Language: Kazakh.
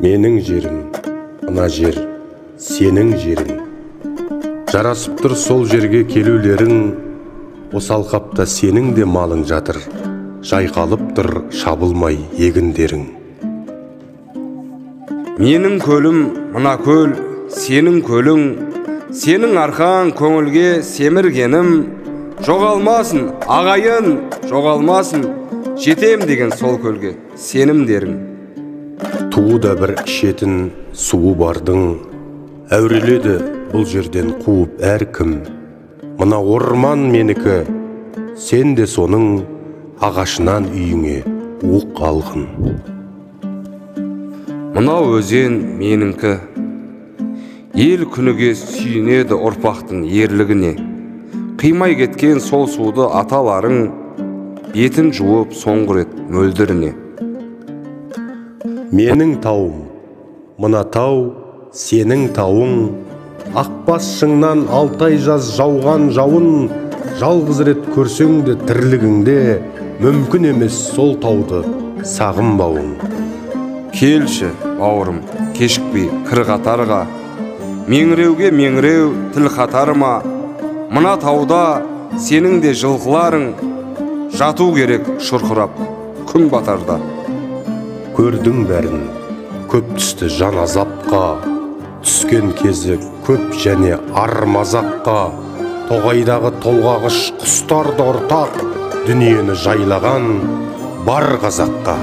менің жерім мына жер сенің жерің. Жарасып тұр сол жерге келулерің осы алқапта сенің де малың жатыр. Жайқалып тұр шабылмай егіндерің. Менің көлім мына көл сенің көлің. Сенің арқаң көңілге семіргенім. Жоғалмасын ағайын жоғалмасын. Жетем деген сол көлге сенімдерің туы да бір ішетін суы бардың. Әуреледі бұл жерден қуып әркім. Мына орман менікі сен де соның ағашынан үйіңе уық алғын мынау өзен меніңкі ел күніге сүйінеді ұрпақтың ерлігіне. Қимай кеткен сол суды аталарың бетін жуып соңғы рет мөлдіріне. Менің тауым. Мына тау сенің тауың. Ақбас шыңнан алтай жаз жауған жауын жалғыз рет көрсең де тірлігіңде мүмкін емес сол тауды сағынбауың. Келші бауырым кешікпей кір қатарға. Меңіреуге меңіреу тіл қатарыма. Мына тауда сенің де жылқыларың. Жату керек шұрқырап күн батарда. Көрдің бәрін. Көп түсті жан азапқа. Түскен кезі көп және ар мазаққа тоғайдағы толғағыш құстар да ортақ. Дүниені жайлаған бар қазаққа.